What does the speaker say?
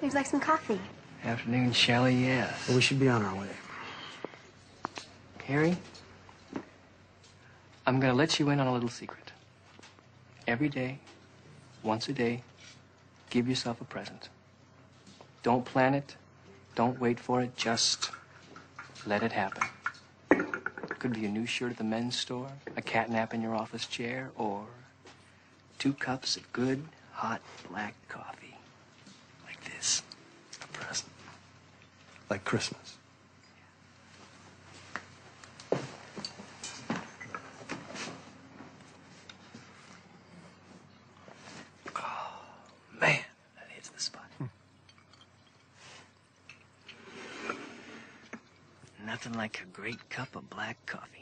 Would you like some coffee? Afternoon, Shelly, yes. Well, we should be on our way. Harry, I'm going to let you in on a little secret. Every day, once a day, give yourself a present. Don't plan it. Don't wait for it. Just let it happen. Could be a new shirt at the men's store, a cat nap in your office chair, or two cups of good, hot black coffee. Like this. A present. Like Christmas. Oh, man, that hits the spot. Nothing like a great cup of black coffee.